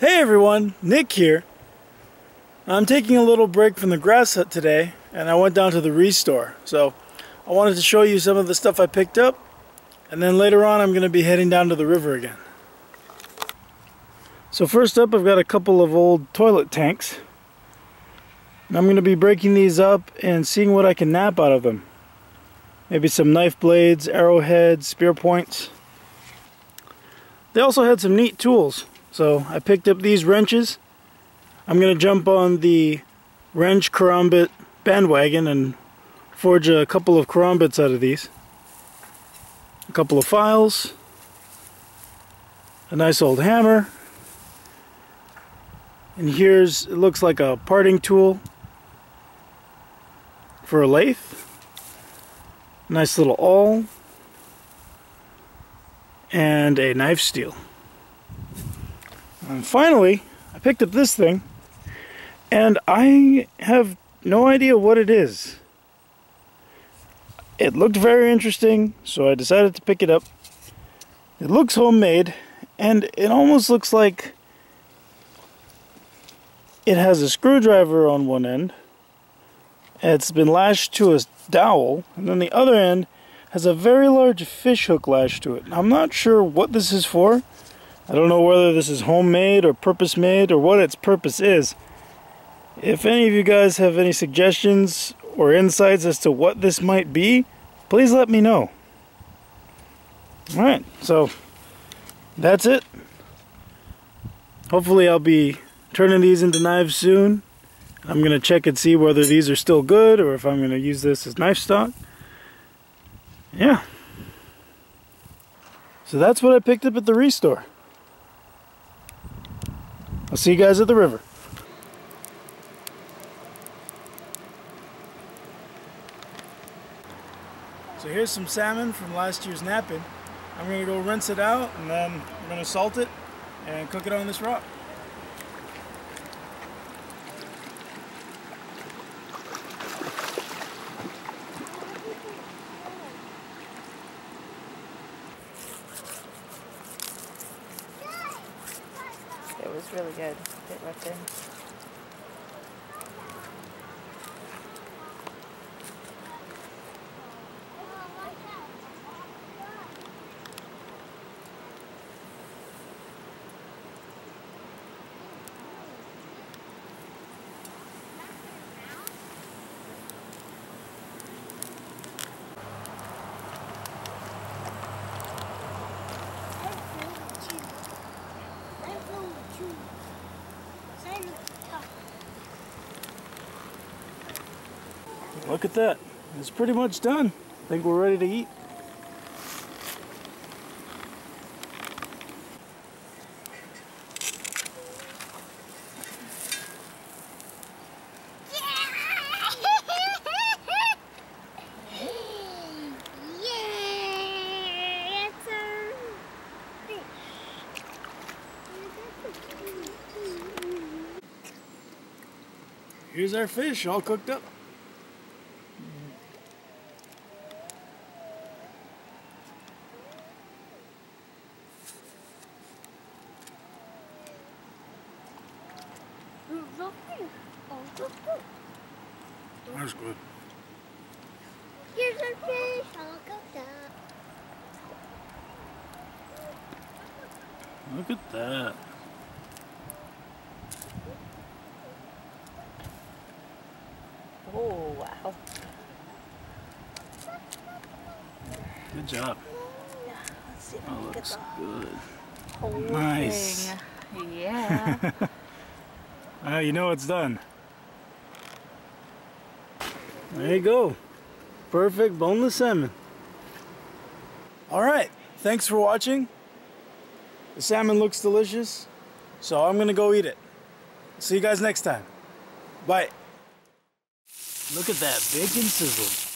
Hey everyone, Nick here. I'm taking a little break from the grass hut today and I went down to the ReStore. So I wanted to show you some of the stuff I picked up and then later on I'm going to be heading down to the river again. So first up I've got a couple of old toilet tanks. I'm going to be breaking these up and seeing what I can knap out of them. Maybe some knife blades, arrowheads, spear points. They also had some neat tools. So I picked up these wrenches. I'm going to jump on the wrench karambit bandwagon and forge a couple of karambits out of these. A couple of files. A nice old hammer. And here's, it looks like a parting tool for a lathe. Nice little awl. And a knife steel. And finally, I picked up this thing, and I have no idea what it is. It looked very interesting, so I decided to pick it up. It looks homemade, and it almost looks like it has a screwdriver on one end. It's been lashed to a dowel, and then the other end has a very large fish hook lashed to it. I'm not sure what this is for. I don't know whether this is homemade or purpose made or what its purpose is. If any of you guys have any suggestions or insights as to what this might be, please let me know. Alright, so that's it. Hopefully I'll be turning these into knives soon. I'm going to check and see whether these are still good or if I'm going to use this as knife stock. Yeah. So that's what I picked up at the ReStore. I'll see you guys at the river. So here's some salmon from last year's knapping. I'm to go rinse it out and then I'm to salt it and cook it on this rock. It was really good. It left in. Look at that. It's pretty much done. I think we're ready to eat. Here's our fish all cooked up. That's good. Here's our fish all cooked up. Look at that. Oh, wow. Good job. Yeah, let's see if That we can get looks the good. whole Nice. thing. Yeah. Ah, you know it's done. There you go. Perfect boneless salmon. All right. Thanks for watching. The salmon looks delicious, so I'm going to go eat it. See you guys next time. Bye. Look at that bacon sizzle.